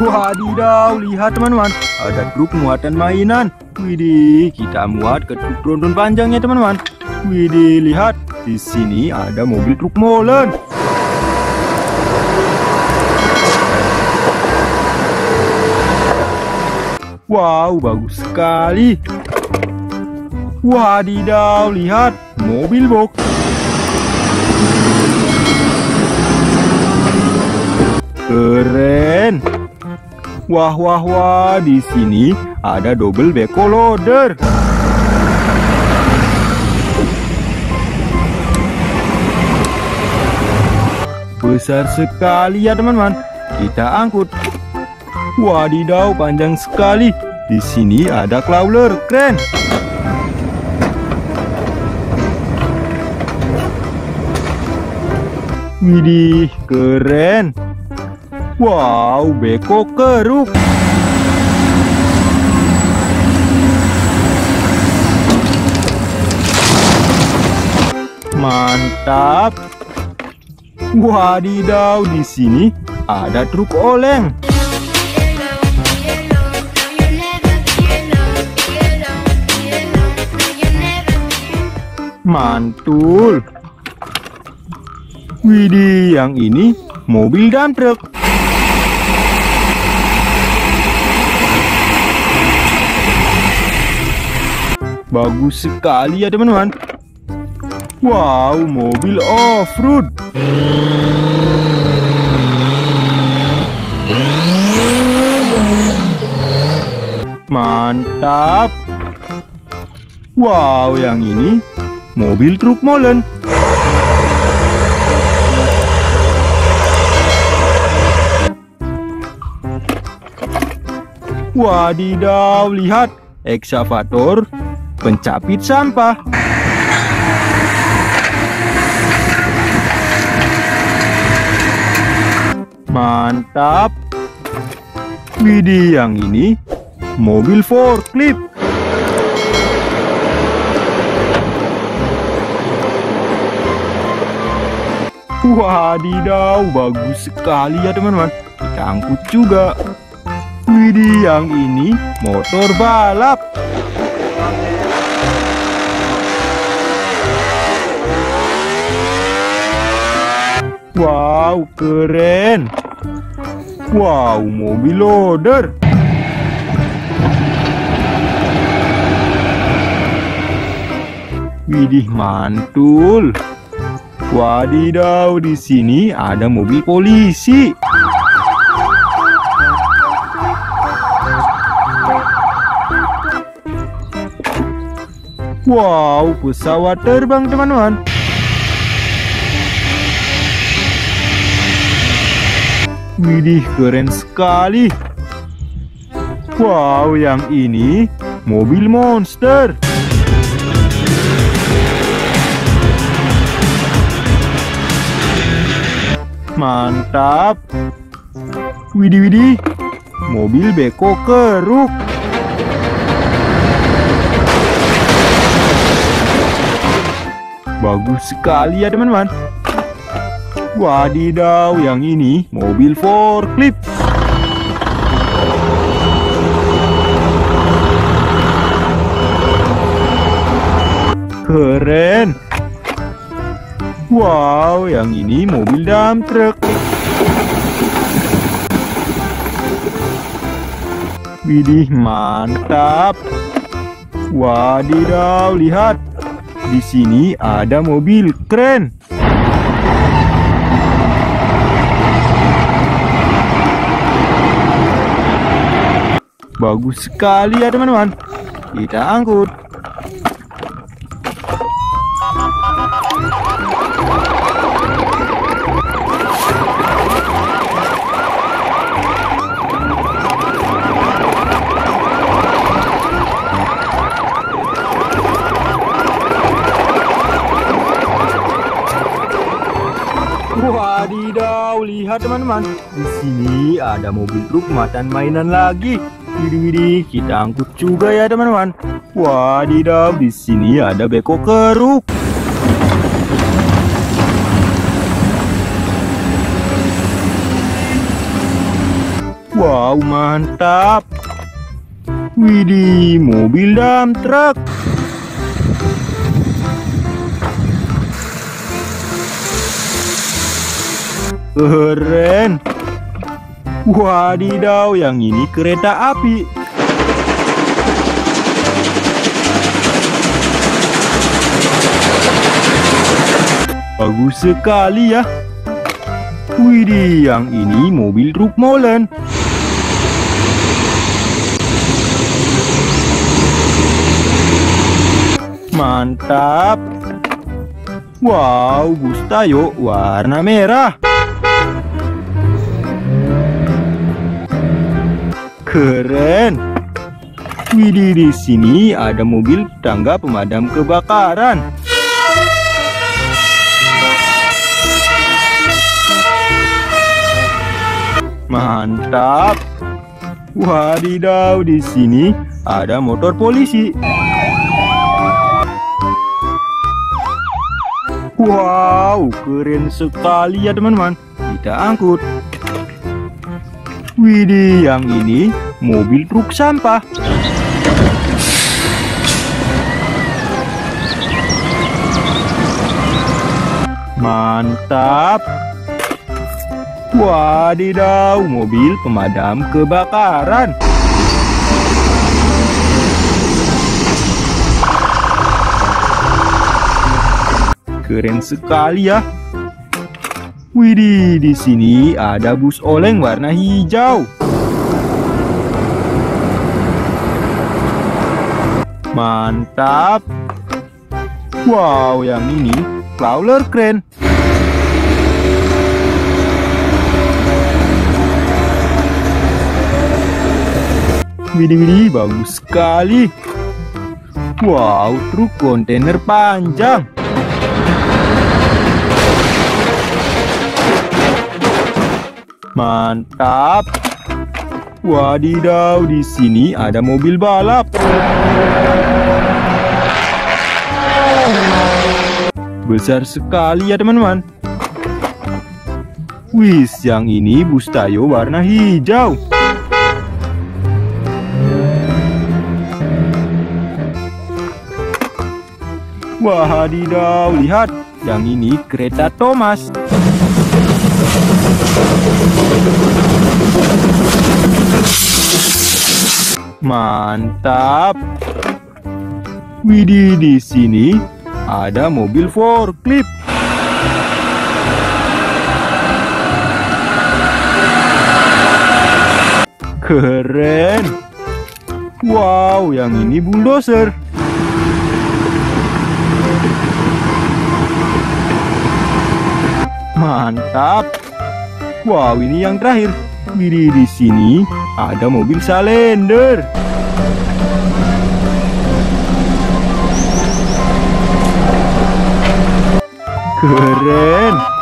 Wadidaw, lihat teman-teman, ada truk muatan mainan. Widih, kita muat ke truk tronton panjangnya teman-teman. Widih, lihat, di sini ada mobil truk molen. Wow, bagus sekali. Wadidaw, lihat, mobil box. Keren. Wah wah wah, di sini ada double backhoe loader. Besar sekali ya teman-teman. Kita angkut. Wadidaw, panjang sekali. Di sini ada crawler, keren. Widih, keren. Wow, beko keruk. Mantap. Wadidaw, di sini ada truk oleng. Mantul. Widih, yang ini mobil dan truk. Bagus sekali ya teman-teman. Wow, mobil off-road. Mantap. Wow, yang ini mobil truk molen. Wadidaw, lihat eksavator pencapit sampah. Mantap. Widih, yang ini mobil forklift. Wadidaw, bagus sekali ya teman-teman. Kita angkut juga. Widih, yang ini motor balap. Wow, keren. Wow, mobil loader. Widih, mantul. Wadidaw, di sini ada mobil polisi. Wow, pesawat terbang teman-teman. Widih, keren sekali. Wow, yang ini mobil monster. Mantap. Widih, widih. Mobil beko keruk. Bagus sekali ya teman-teman. Wadidaw, yang ini mobil forklift. Keren. Wow, yang ini mobil dump truck. Widih, mantap. Wadidaw, lihat. Di sini ada mobil keren. Bagus sekali ya teman-teman. Kita angkut. Wadidaw, lihat teman-teman. Di sini ada mobil truk muatan mainan lagi. Widih, kita angkut juga ya teman-teman. Wadidaw, di sini ada beko keruk. Wow, mantap. Widih, mobil dump truck. Keren. Wadidaw, yang ini kereta api. Bagus sekali ya. Widih, yang ini mobil truk molen. Mantap. Wow, Gustayo warna merah. Keren. Widih, di sini ada mobil tangga pemadam kebakaran. Mantap. Wadidaw, di sini ada motor polisi. Wow, keren sekali ya teman-teman. Kita angkut. Widih, yang ini mobil truk sampah. Mantap. Wadidaw, mobil pemadam kebakaran. Keren sekali ya. Widih, di sini ada bus oleng warna hijau. Mantap. Wow, yang ini crawler keren. Widih, widih, bagus sekali. Wow, truk kontainer panjang. Mantap. Wadidaw, di sini ada mobil balap. Besar sekali ya teman-teman. Wis, yang ini bus Tayo warna hijau. Wadidaw, lihat. Yang ini kereta Thomas. Mantap. Widih, di sini ada mobil forklift. Keren. Wow, yang ini bulldozer. Mantap. Wow, ini yang terakhir. Widih, di sini ada mobil salender. Keren.